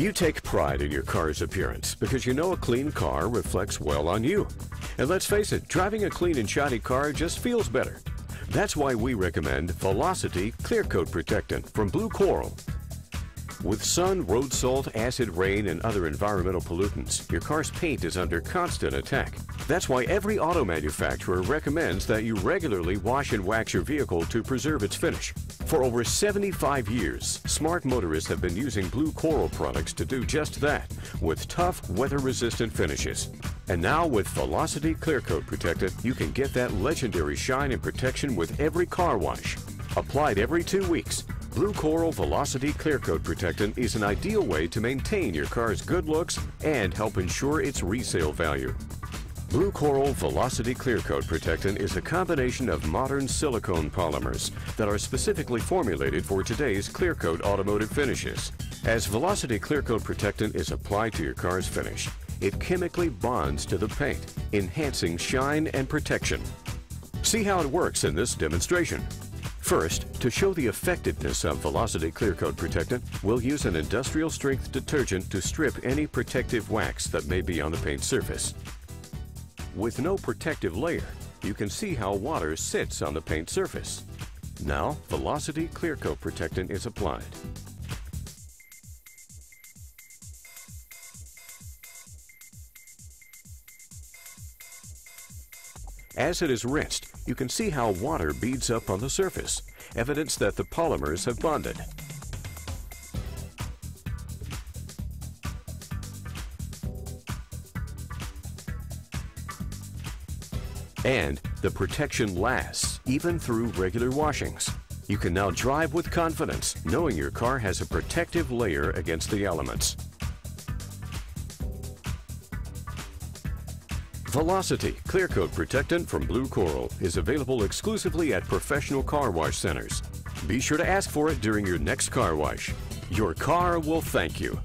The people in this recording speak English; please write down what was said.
You take pride in your car's appearance because you know a clean car reflects well on you. And let's face it, driving a clean and shiny car just feels better. That's why we recommend Velocity Clear Coat Protectant from Blue Coral. With sun, road salt, acid rain, and other environmental pollutants, your car's paint is under constant attack. That's why every auto manufacturer recommends that you regularly wash and wax your vehicle to preserve its finish. For over 75 years, smart motorists have been using Blue Coral products to do just that, with tough, weather-resistant finishes. And now with Velocity Clear Coat Protectant, you can get that legendary shine and protection with every car wash. Applied every two weeks, Blue Coral Velocity Clear Coat Protectant is an ideal way to maintain your car's good looks and help ensure its resale value. Blue Coral Velocity Clear Coat Protectant is a combination of modern silicone polymers that are specifically formulated for today's clear coat automotive finishes. As Velocity Clear Coat Protectant is applied to your car's finish, it chemically bonds to the paint, enhancing shine and protection. See how it works in this demonstration. First, to show the effectiveness of Velocity Clear Coat Protectant, we'll use an industrial strength detergent to strip any protective wax that may be on the paint surface. With no protective layer, you can see how water sits on the paint surface. Now, Velocity Clear Coat Protectant is applied. As it is rinsed, you can see how water beads up on the surface, evidence that the polymers have bonded. And the protection lasts even through regular washings. You can now drive with confidence, knowing your car has a protective layer against the elements. Velocity Clear Coat Protectant from Blue Coral is available exclusively at professional car wash centers. Be sure to ask for it during your next car wash. Your car will thank you.